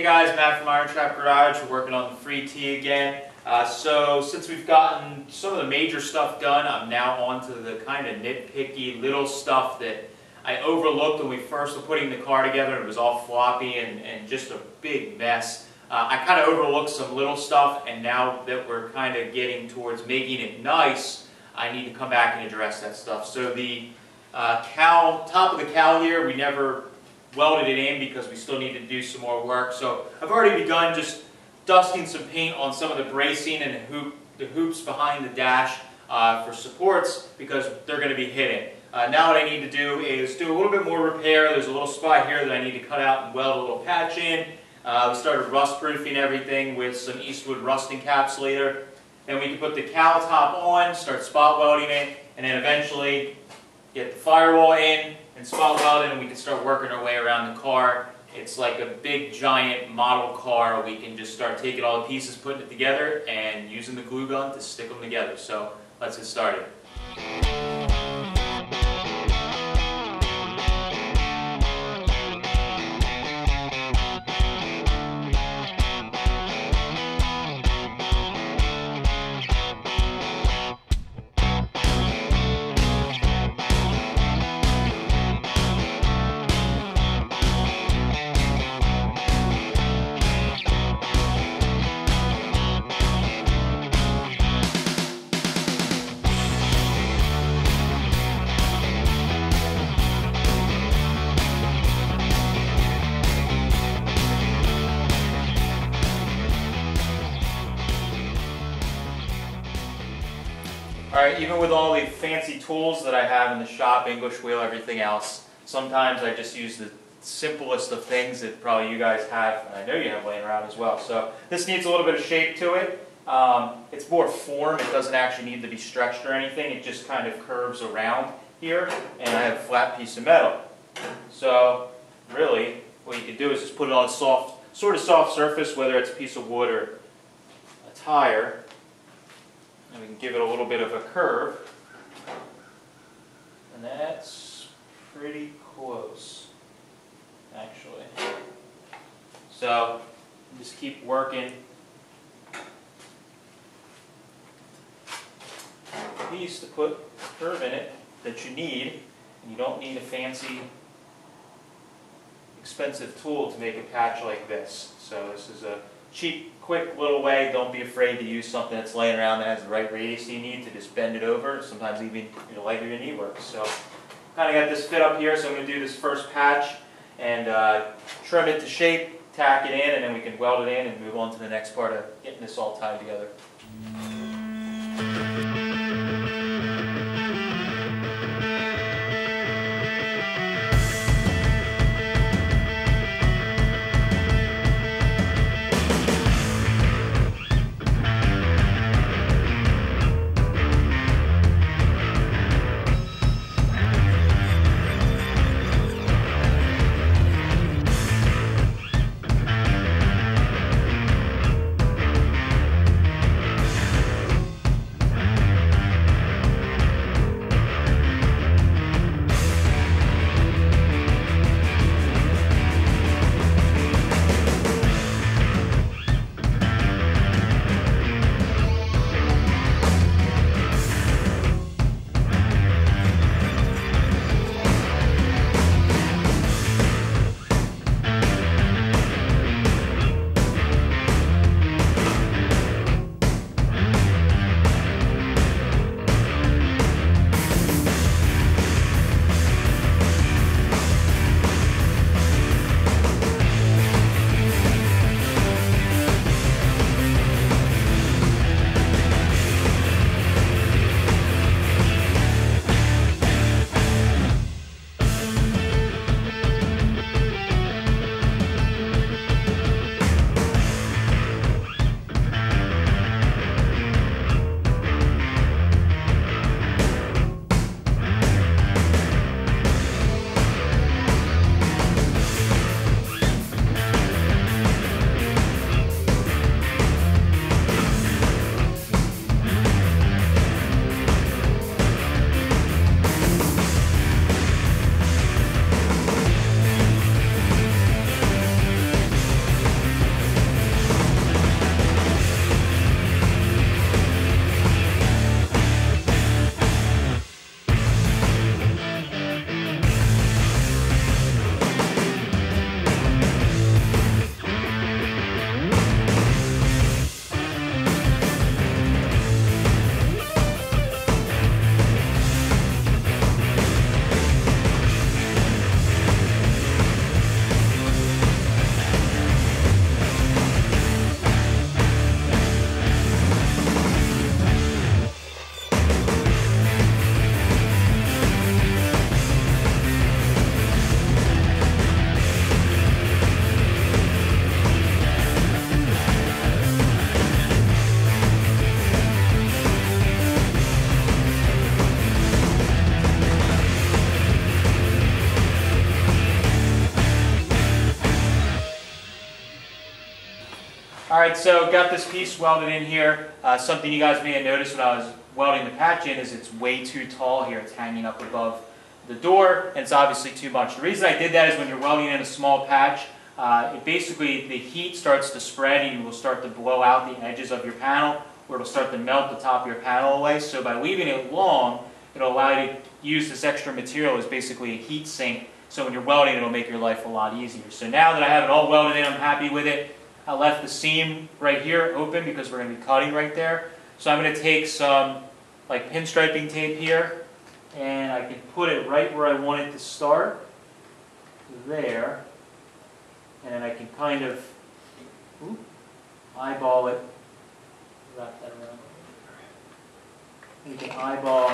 Hey guys, Matt from Iron Trap Garage. We're working on the free T again. Uh, so since we've gotten some of the major stuff done, I'm now on to the kind of nitpicky little stuff that I overlooked when we first were putting the car together. It was all floppy and, and just a big mess. Uh, I kind of overlooked some little stuff and now that we're kind of getting towards making it nice, I need to come back and address that stuff. So the uh, cowl, top of the cowl here, we never welded it in because we still need to do some more work. So I've already begun just dusting some paint on some of the bracing and the, hoop, the hoops behind the dash uh, for supports because they're going to be hitting. Uh, now what I need to do is do a little bit more repair. There's a little spot here that I need to cut out and weld a little patch in. Uh, we started rust proofing everything with some Eastwood rust encapsulator. Then we can put the cowl top on, start spot welding it, and then eventually get the firewall in, and spot weld it and we can start working our way around the car. It's like a big giant model car. We can just start taking all the pieces, putting it together, and using the glue gun to stick them together. So let's get started. Alright, even with all the fancy tools that I have in the shop, English wheel, everything else, sometimes I just use the simplest of things that probably you guys have, and I know you have laying around as well. So this needs a little bit of shape to it. Um, it's more form, it doesn't actually need to be stretched or anything, it just kind of curves around here, and I have a flat piece of metal. So really, what you can do is just put it on a soft, sort of soft surface, whether it's a piece of wood or a tire, and we can give it a little bit of a curve. And that's pretty close, actually. So just keep working. Piece to put curve in it that you need. And you don't need a fancy, expensive tool to make a patch like this. So this is a cheap, quick little way. Don't be afraid to use something that's laying around that has the right radius you need to just bend it over. Sometimes even you know, lighter your knee works. So kind of got this fit up here, so I'm going to do this first patch and uh, trim it to shape, tack it in, and then we can weld it in and move on to the next part of getting this all tied together. Alright, so got this piece welded in here. Uh, something you guys may have noticed when I was welding the patch in is it's way too tall here. It's hanging up above the door, and it's obviously too much. The reason I did that is when you're welding in a small patch, uh, it basically, the heat starts to spread and you will start to blow out the edges of your panel, or it'll start to melt the top of your panel away. So by leaving it long, it'll allow you to use this extra material as basically a heat sink. So when you're welding, it'll make your life a lot easier. So now that I have it all welded in, I'm happy with it. I left the seam right here open because we're going to be cutting right there. So I'm going to take some like pinstriping tape here and I can put it right where I want it to start, there, and then I can kind of ooh, eyeball it, wrap that around. You can eyeball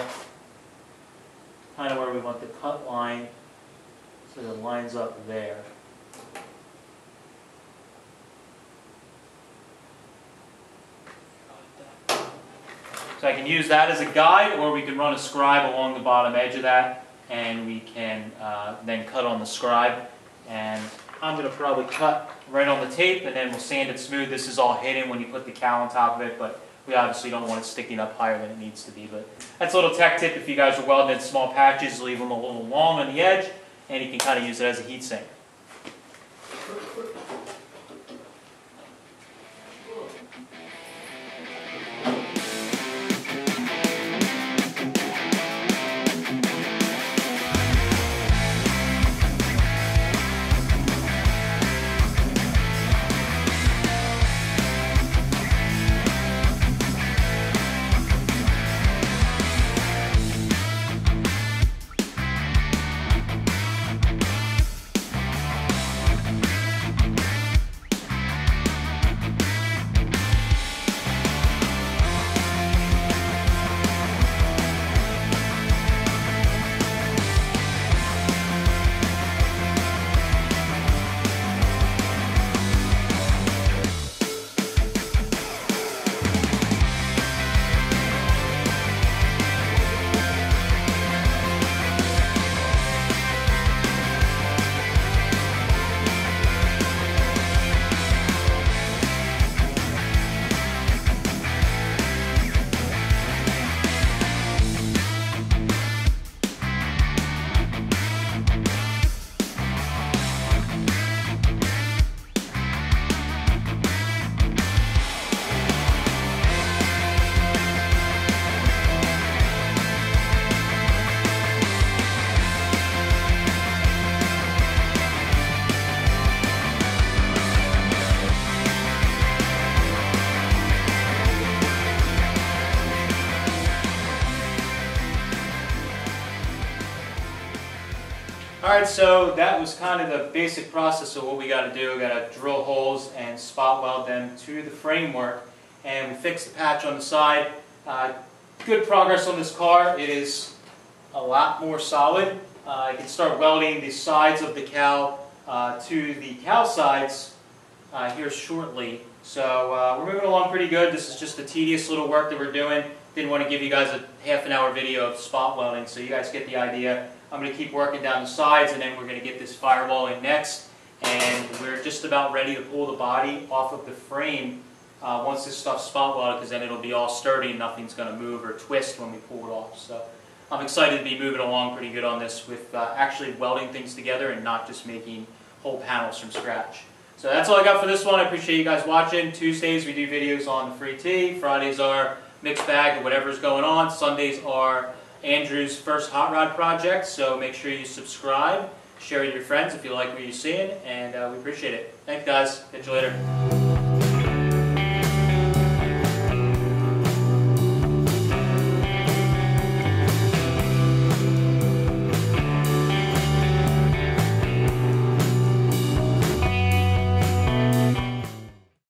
kind of where we want the cut line so it lines up there. So I can use that as a guide, or we can run a scribe along the bottom edge of that, and we can uh, then cut on the scribe. And I'm going to probably cut right on the tape, and then we'll sand it smooth. This is all hidden when you put the cowl on top of it, but we obviously don't want it sticking up higher than it needs to be. But that's a little tech tip if you guys are welding in small patches, leave them a little long on the edge, and you can kind of use it as a heat sink. Alright, so that was kind of the basic process of what we got to do. We got to drill holes and spot weld them to the framework. And we fixed the patch on the side. Uh, good progress on this car. It is a lot more solid. Uh, I can start welding the sides of the cowl uh, to the cowl sides uh, here shortly. So uh, we're moving along pretty good. This is just the tedious little work that we're doing. Didn't want to give you guys a half an hour video of spot welding so you guys get the idea. I'm going to keep working down the sides and then we're going to get this firewall in next. And we're just about ready to pull the body off of the frame uh, once this stuff's spot welded because then it'll be all sturdy and nothing's going to move or twist when we pull it off. So I'm excited to be moving along pretty good on this with uh, actually welding things together and not just making whole panels from scratch. So that's all I got for this one. I appreciate you guys watching. Tuesdays we do videos on the free T. Fridays are mixed bag of whatever's going on. Sundays are Andrew's first hot rod project, so make sure you subscribe, share with your friends if you like what you're seeing, and uh, we appreciate it. Thanks, guys. Catch you later.